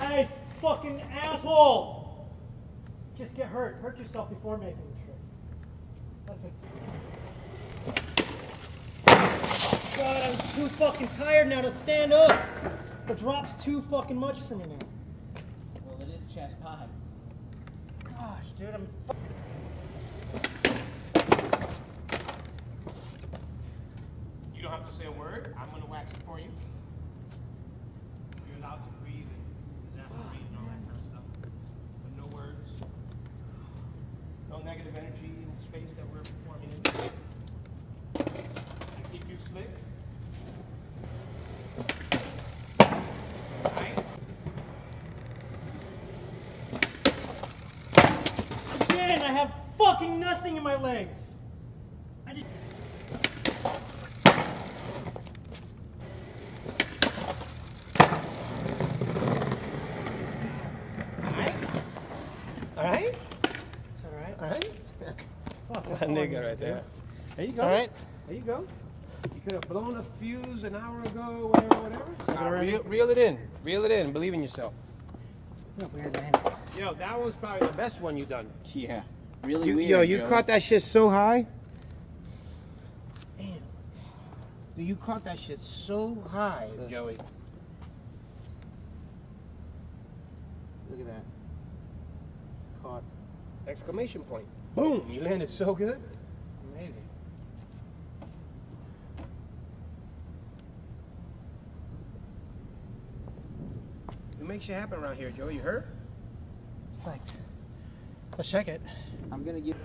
Nice, fucking asshole! Just get hurt. Hurt yourself before making the trip. That's it. God, I'm too fucking tired now to stand up. The drop's too fucking much for me now. Well, it is chest high. Gosh, dude, I'm. Have to say a word. I'm gonna wax it for you. You're allowed to breathe and evaporate and all that kind of stuff. But no words. No negative energy in the space that we're performing in. To keep you slick. Alright? Again, I have fucking nothing in my legs. I just. Alright? Is that alright? Alright? Fuck, A that's all I nigga right there. There you go. Alright. There you go. You could have blown a fuse an hour ago, whatever, whatever. Now, reel, reel it in. Reel it in. Believe in yourself. Yeah. Yo, that was probably the best one you done. Yeah. Really You, weird. yo, you Joe. caught that shit so high. Damn. You caught that shit so high, Joey. Look at that. Caught. Exclamation point. Boom! You landed so good. Amazing. What makes you happen around here, Joe? You hurt? It's like. Let's check it. I'm gonna give.